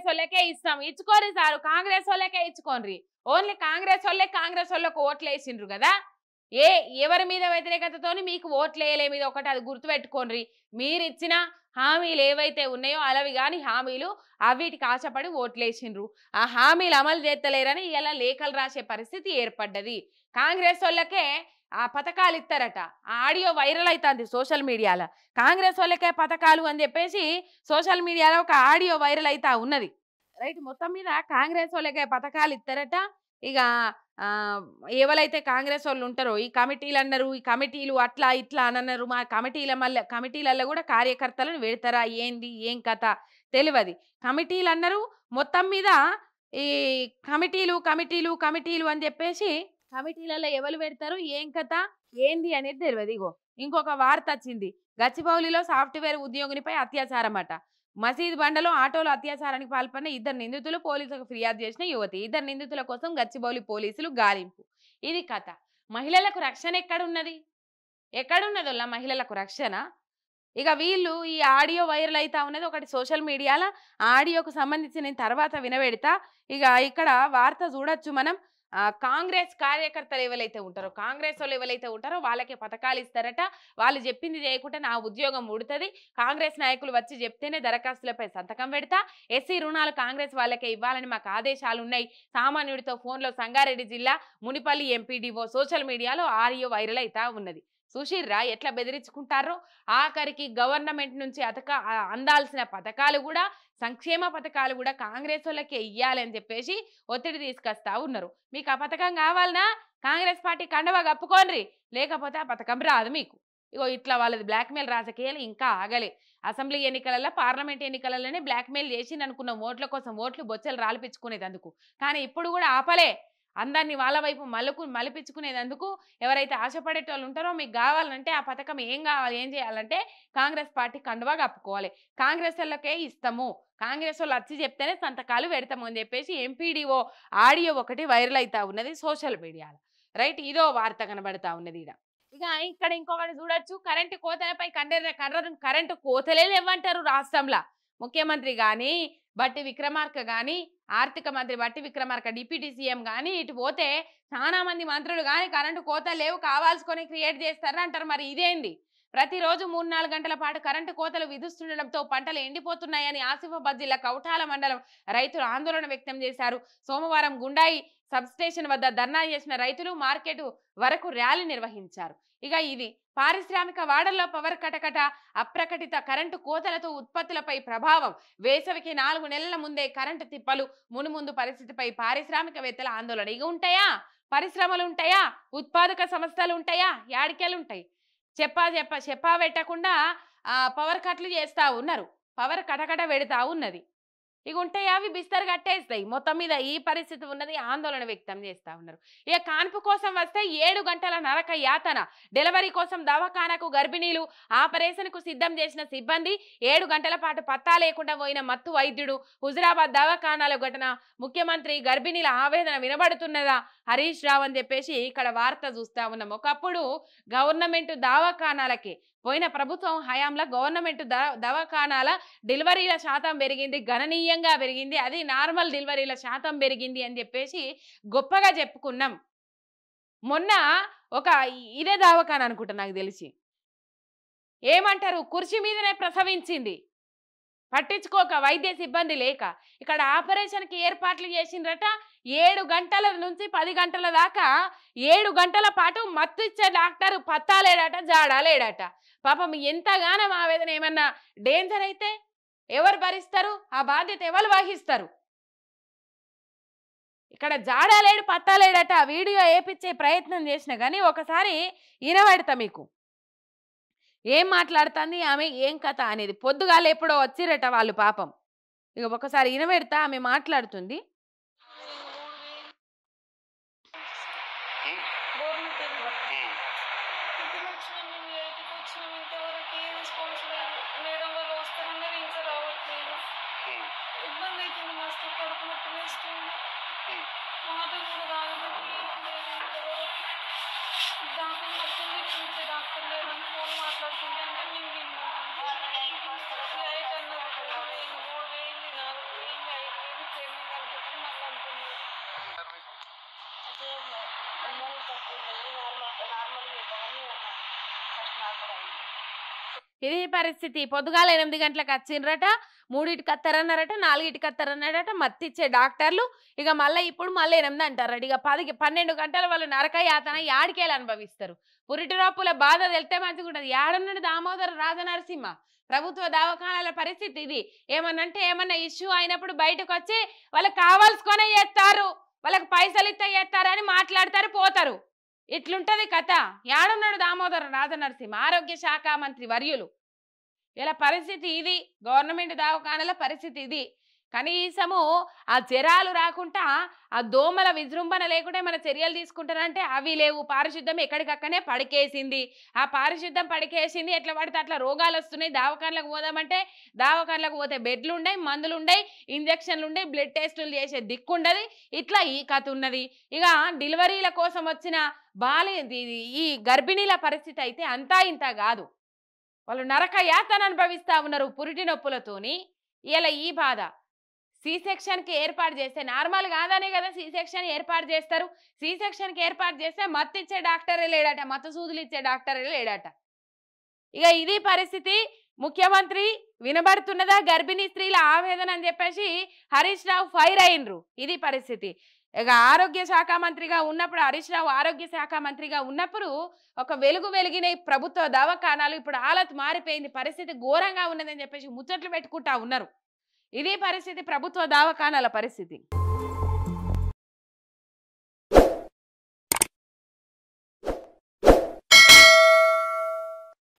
కాంగ్రెస్ వాళ్ళకే ఇస్తాం. ఇచ్చుకోరు సారు. కాంగ్రెస్ వాళ్ళకే ఇచ్చుకోనరి. ఓన్లీ కాంగ్రెస్ వాళ్ళే కాంగ్రెస్ వాళ్ళకు ఓట్లు వేసిండ్రు కదా? ఏ ఎవరి మీద వ్యతిరేకతతోని మీకు ఓట్లు వేయలే మీద ఒకటి అది గుర్తుపెట్టుకోనరి. మీరు ఇచ్చిన హామీలు ఏవైతే ఉన్నాయో అలవి కానీ హామీలు అవిటికి ఆశపడి ఓట్లేసిండ్రు. ఆ హామీలు అమలు చేస్తలేరని ఇలా లేఖలు రాసే పరిస్థితి ఏర్పడ్డది. కాంగ్రెస్ వాళ్ళకే ఆ పథకాలు ఇస్తారట ఆ ఆడియో వైరల్ అవుతుంది సోషల్ మీడియాలో. కాంగ్రెస్ వాళ్ళకే పథకాలు అని చెప్పేసి సోషల్ మీడియాలో ఒక ఆడియో వైరల్ అవుతా ఉన్నది. రైట్ మొత్తం మీద కాంగ్రెస్ వాళ్ళకే పథకాలు ఇస్తారట ఇక ఎవరైతే కాంగ్రెస్ వాళ్ళు ఉంటారో ఈ కమిటీలు అన్నారు ఈ కమిటీలు అట్లా ఇట్లా అని అన్నారు మా కమిటీల మళ్ళీ కమిటీలలో కూడా కార్యకర్తలను పెడతారా ఏంది ఏం కథ తెలియదు. కమిటీలు అన్నారు మొత్తం మీద ఈ కమిటీలు కమిటీలు కమిటీలు అని చెప్పేసి కమిటీలలో ఎవరు పెడతారు? ఏం కథ? ఏంది అనేది తెలియదు ఇగో ఇంకొక వార్త వచ్చింది. గచ్చిబౌలిలో సాఫ్ట్వేర్ ఉద్యోగినిపై అత్యాచారం అట మసీద్ బండలో ఆటోలో అత్యాచారానికి పాల్పడిన ఇద్దరు నిందితులు పోలీసులకు ఫిర్యాదు చేసిన యువతి. ఇద్దరు నిందితుల కోసం గచ్చిబౌలి పోలీసులు గాలింపు. ఇది కథ. మహిళలకు రక్షణ ఎక్కడున్నది? ఎక్కడున్నది మహిళలకు రక్షణ? ఇక వీళ్ళు ఈ ఆడియో వైరల్ అవుతా ఉన్నది ఒకటి సోషల్ మీడియాలో. ఆడియోకు సంబంధించి నేను తర్వాత వినబెడతా. ఇక ఇక్కడ వార్త చూడొచ్చు మనం. కాంగ్రెస్ కార్యకర్తలు ఎవరైతే ఉంటారో కాంగ్రెస్ వాళ్ళు ఎవరైతే ఉంటారో వాళ్ళకి పథకాలు ఇస్తారట. వాళ్ళు చెప్పింది చేయకుండా నా ఉద్యోగం ఉడుతుంది కాంగ్రెస్ నాయకులు వచ్చి చెప్తేనే దరఖాస్తులపై సంతకం పెడతా. ఎస్సీ రుణాలు కాంగ్రెస్ వాళ్ళకే ఇవ్వాలని మాకు ఆదేశాలు ఉన్నాయి. సామాన్యుడితో ఫోన్లో సంగారెడ్డి జిల్లా మునిపల్లి ఎంపీడీఓ సోషల్ మీడియాలో ఆడియో వైరల్ అవుతా ఉన్నది. చూసిర్రా ఎట్లా బెదిరించుకుంటారో ఆఖరికి గవర్నమెంట్ నుంచి అతక అందాల్సిన పథకాలు కూడా సంక్షేమ పథకాలు కూడా కాంగ్రెస్ వాళ్ళకే ఇయ్యాలని చెప్పేసి ఒత్తిడి తీసుకొస్తా ఉన్నారు. మీకు ఆ పథకం కావాలనా? కాంగ్రెస్ పార్టీ కండవా కప్పుకోండి లేకపోతే ఆ పథకం రాదు మీకు. ఇగో ఇట్లా వాళ్ళది బ్లాక్మెయిల్ రాజకీయాలు ఇంకా ఆగలే. అసెంబ్లీ ఎన్నికలలో పార్లమెంట్ ఎన్నికలలోనే బ్లాక్మెయిల్ చేసి అనుకున్న ఓట్ల కోసం ఓట్లు బొచ్చలు రాలిపించుకునేది అందుకు కానీ ఇప్పుడు కూడా ఆపలే. అందరినీ వాళ్ళ వైపు మలుపు మలిపించుకునేందుకు ఎవరైతే ఆశపడేటోళ్ళు ఉంటారో మీకు కావాలంటే ఆ పథకం ఏం కావాలి ఏం చేయాలంటే కాంగ్రెస్ పార్టీ కండువా కప్పుకోవాలి. కాంగ్రెస్ వాళ్ళకే ఇస్తాము కాంగ్రెస్ వాళ్ళు వచ్చి చెప్తేనే సంతకాలు పెడతాము అని చెప్పేసి ఎంపీడీఓ ఆడియో ఒకటి వైరల్ అవుతా ఉన్నది సోషల్ మీడియాలో. రైట్? ఇదో వార్త కనబడతా ఉన్నది ఇక ఇక ఇక్కడ ఇంకొకటి చూడొచ్చు. కరెంటు కోతలపై కండెర కర్ర కరెంటు కోతలే లేవంటారు రాష్ట్రంలో. ముఖ్యమంత్రి కానీ బట్టి విక్రమార్క కానీ ఆర్థిక మంత్రి బట్టి విక్రమార్క డిప్యూటీ సీఎం కానీ ఇటు పోతే చాలా మంది మంత్రులు కానీ కరెంటు కోత లేవు కావాల్సుకొని క్రియేట్ చేస్తారని అంటారు మరి ఇదేంది? ప్రతిరోజు మూడు నాలుగు గంటల పాటు కరెంటు కోతలు విధిస్తుండడంతో పంటలు ఎండిపోతున్నాయని ఆసిఫాబాద్ జిల్లా కౌటాల మండలం రైతులు ఆందోళన వ్యక్తం చేశారు. సోమవారం గుండాయి సబ్స్టేషన్ వద్ద ధర్నా చేసిన రైతులు మార్కెట్ వరకు ర్యాలీ నిర్వహించారు. ఇక ఇది పారిశ్రామిక వాడల్లో పవర్ కటకట అప్రకటిత కరెంటు కోతలతో ఉత్పత్తులపై ప్రభావం వేసవికి నాలుగు నెలల ముందే కరెంటు తిప్పలు మునుముందు పరిస్థితిపై పారిశ్రామికవేత్తల ఆందోళన. ఇక ఉంటాయా? పరిశ్రమలు ఉంటాయా? ఉత్పాదక సంస్థలు ఉంటాయా? యాడికెళ్ళుంటాయి చెప్పా చెప్ప చెప్పా పెట్టకుండా ఆ, పవర్ కట్లు చేస్తా ఉన్నారు. పవర్ కటకట పెడతా ఉన్నది. ఇక ఉంటాయి అవి బిస్తరు కట్టేస్తాయి. మొత్తం మీద ఈ పరిస్థితి ఉన్నది ఆందోళన వ్యక్తం చేస్తా ఉన్నారు. ఇక కాన్పు కోసం వస్తే ఏడు గంటల నరక యాతన. డెలివరీ కోసం దవాఖానకు గర్భిణీలు ఆపరేషన్కు సిద్ధం చేసిన సిబ్బంది ఏడు గంటల పాటు పత్తా లేకుండా పోయిన మత్తు వైద్యుడు హుజురాబాద్ దవాఖానాల ఘటన. ముఖ్యమంత్రి గర్భిణీల ఆవేదన వినబడుతున్నదా? హరీష్ రావు అని చెప్పేసి ఇక్కడ వార్త చూస్తా ఉన్నాం. ఒకప్పుడు గవర్నమెంట్ దవాఖానాలకి పోయిన ప్రభుత్వం హయాంలో గవర్నమెంట్ దవాఖానాల డెలివరీల శాతం పెరిగింది. గణనీయ గణనీయంగా పెరిగింది. అది నార్మల్ డెలివరీల శాతం పెరిగింది అని చెప్పేసి గొప్పగా చెప్పుకున్నాం. మొన్న ఒక ఇదే దవాఖాన అనుకుంటా నాకు తెలిసి. ఏమంటారు? కుర్చీ మీదనే ప్రసవించింది. పట్టించుకోక వైద్య సిబ్బంది లేక. ఇక్కడ ఆపరేషన్కి ఏర్పాట్లు చేసిండ్రట. ఏడు గంటల నుంచి పది గంటల దాకా ఏడు గంటల పాటు మత్తు ఇచ్చే డాక్టర్ పత్తాలేడట జాడాలేడట లేడట. పాపం ఎంతగానో ఆవేదన ఏమన్నా డేంజర్ అయితే ఎవరు భరిస్తారు? ఆ బాధ్యత ఎవరు వహిస్తారు? ఇక్కడ జాడలేడు పత్తాలేడట వీడియో వేపించే ప్రయత్నం చేసిన కానీ ఒకసారి వినబడతా మీకు. ఏం మాట్లాడుతుంది? ఆమె ఏం కథ అనేది. పొద్దుగాల ఎప్పుడో వచ్చిరట వాళ్ళు పాపం. ఇక ఒకసారి వినబెడతా ఆమె మాట్లాడుతుంది. ఇది పరిస్థితి. పొద్దుగాల ఎనిమిది గంటలకు వచ్చిండ్రట మూడింటికి వస్తారన్నారట నాలుగింటికి వస్తారన్నారట మత్తిచ్చే డాక్టర్లు. ఇక మళ్ళీ ఇప్పుడు మళ్ళీ ఎనిమిది అంటారట. ఇక పదికి పన్నెండు గంటల వాళ్ళు నరక యాతన యాడికేలు అనుభవిస్తారు. పురిటిరాపుల బాధ తెలితే మంచిగా ఉంటుంది యాడన్నాడు దామోదర రాజనరసింహ. ప్రభుత్వ దవాఖానాల పరిస్థితి ఇది. ఏమన్నంటే ఏమన్నా ఇష్యూ అయినప్పుడు బయటకు వచ్చి వాళ్ళకి కావాల్సుకొనే చేస్తారు. వాళ్ళకి పైసలు ఇస్తే చేస్తారని మాట్లాడతారు పోతారు. ఇట్లుంటది కథ? యాడున్నాడు దామోదర రాజనరసింహ? ఆరోగ్య శాఖ మంత్రి వర్యులు. ఇలా పరిస్థితి ఇది. గవర్నమెంట్ దవాఖానల పరిస్థితి ఇది. కనీసము ఆ జ్వరాలు రాకుండా ఆ దోమల విజృంభణ లేకుండా మన చర్యలు తీసుకుంటారంటే అవి లేవు. పారిశుద్ధం ఎక్కడికక్కడనే పడికేసింది. ఆ పారిశుద్ధం పడికేసింది. ఎట్లా పడితే అట్లా రోగాలు వస్తున్నాయి. దావకాన్లకు పోదామంటే దావకాన్లకు పోతే బెడ్లు ఉన్నాయి మందులు ఉన్నాయి ఇంజక్షన్లు ఉన్నాయి బ్లడ్ టెస్టులు చేసే దిక్కుండది. ఇట్లా ఈ కథ ఉన్నది. ఇక డెలివరీల కోసం వచ్చిన బాలి ఇది- ఈ గర్భిణీల పరిస్థితి అయితే అంతా ఇంత కాదు. వాళ్ళు నరక యాతను అనుభవిస్తూ ఉన్నారు పురిటి నొప్పులతోని. ఇలా ఈ బాధ. సి సెక్షన్కి ఏర్పాటు చేస్తే నార్మల్ కాదనే కదా సి సెక్షన్ ఏర్పాటు చేస్తారు. సి సెక్షన్కి ఏర్పాటు చేస్తే మత్తు ఇచ్చే డాక్టరే లేడట మత్తు సూదులు ఇచ్చే డాక్టరే లేడట. ఇక ఇది పరిస్థితి. ముఖ్యమంత్రి వినబడుతున్నదా? గర్భిణీ స్త్రీల ఆవేదన అని చెప్పేసి హరీష్ రావు ఫైర్ అయినరు. ఇది పరిస్థితి. ఇక ఆరోగ్య శాఖ మంత్రిగా ఉన్నప్పుడు హరీష్ రావు ఆరోగ్య శాఖ మంత్రిగా ఉన్నప్పుడు ఒక వెలుగు వెలిగిన ప్రభుత్వ దవాఖానాలు ఇప్పుడు ఆలత్ మారిపోయింది. పరిస్థితి ఘోరంగా ఉన్నదని చెప్పేసి ముచ్చట్లు పెట్టుకుంటా ఉన్నారు. ఇదే పరిస్థితి ప్రభుత్వ దావఖానాల పరిస్థితి.